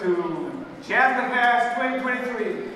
to Jazzmatazz 2023.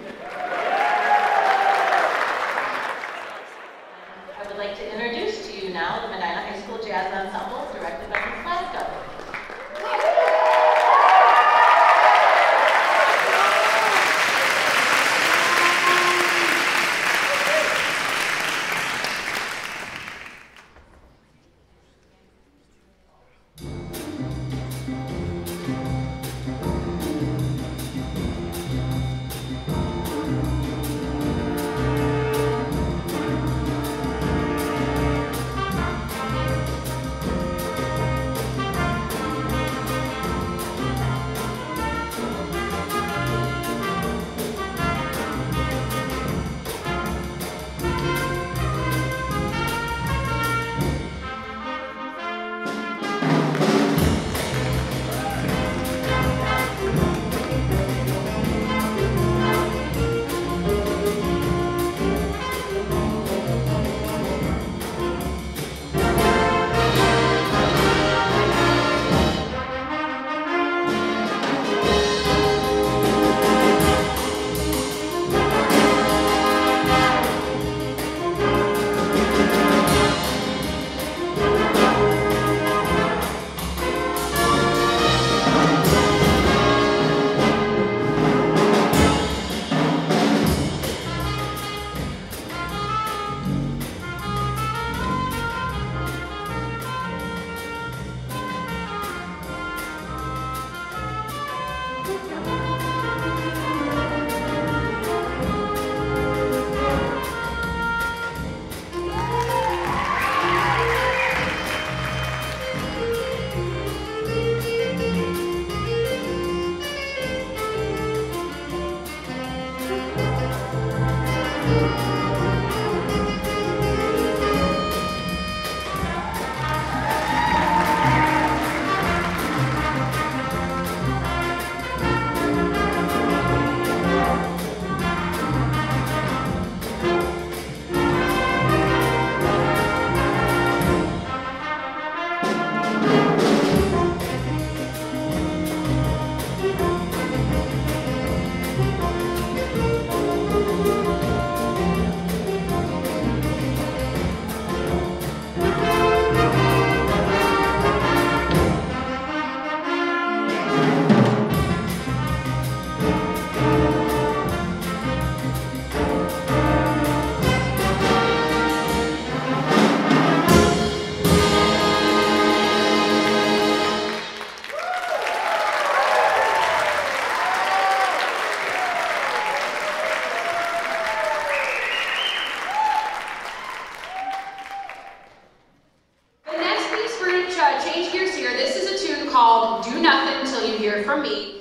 for me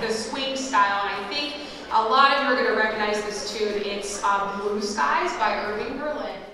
the swing style, and I think a lot of you are going to recognize this tune. It's uh, Blue Skies by Irving Berlin.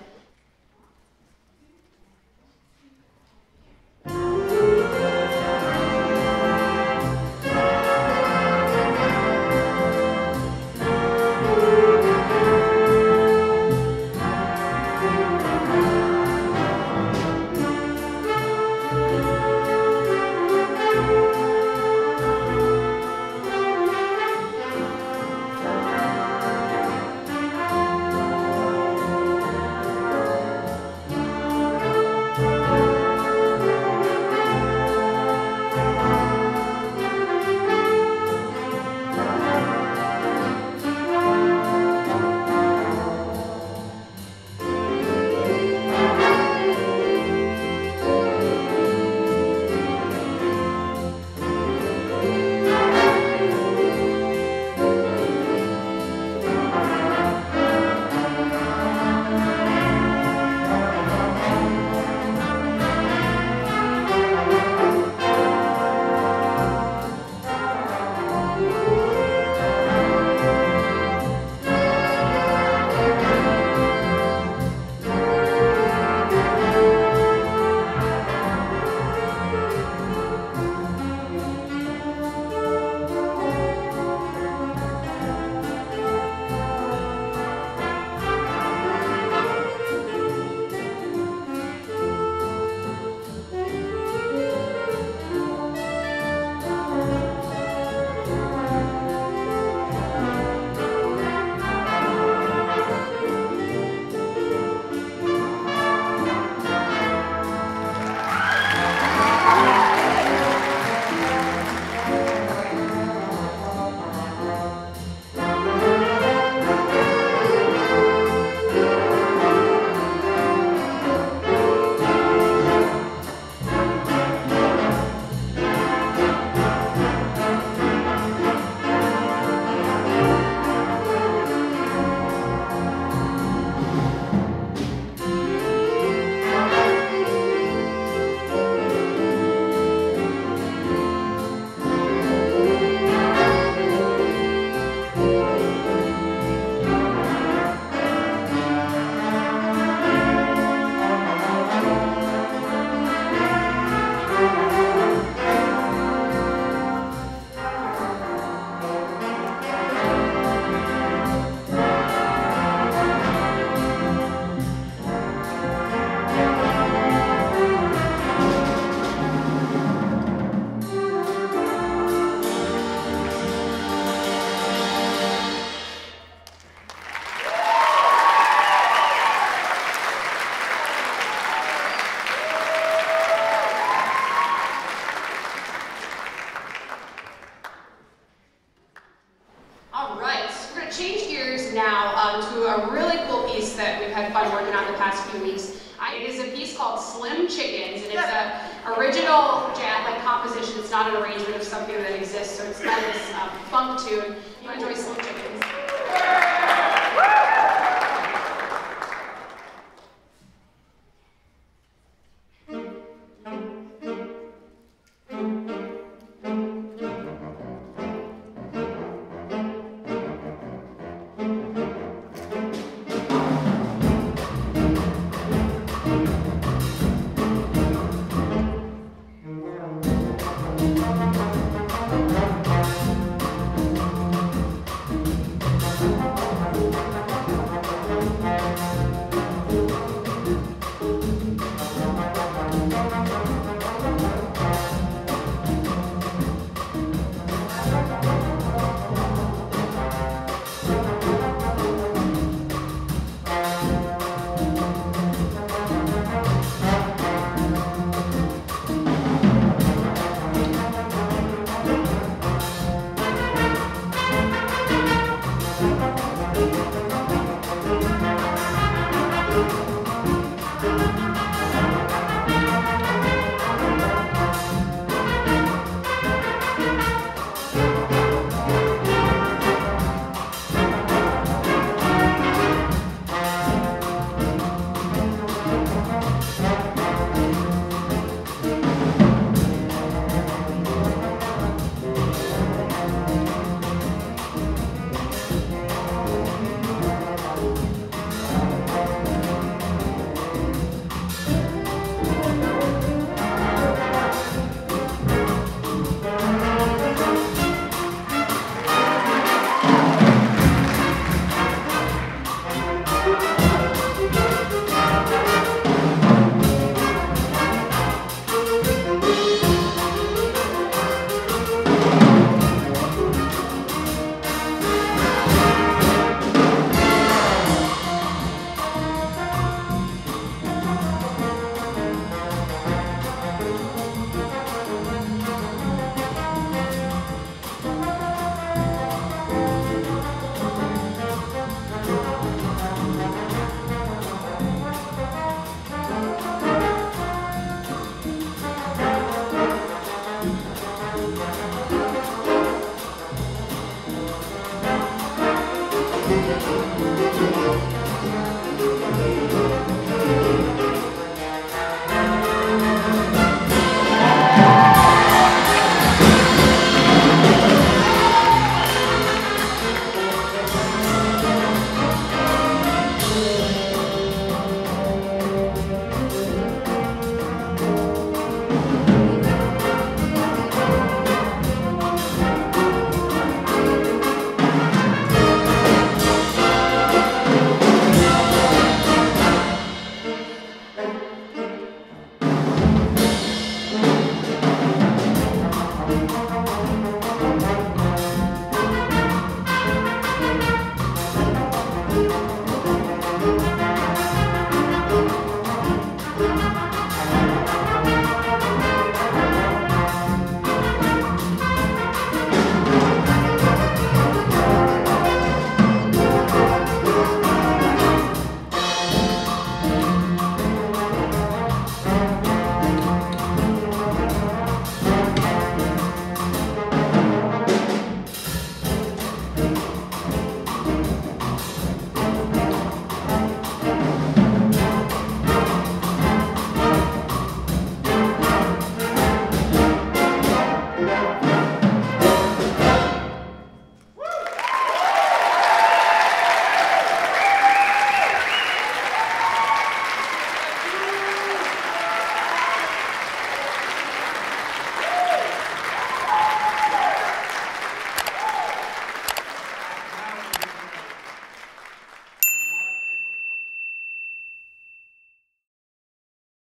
original jazz like composition. It's not an arrangement of something that exists, so it's not this um, funk tune. You enjoy Slim Chickens.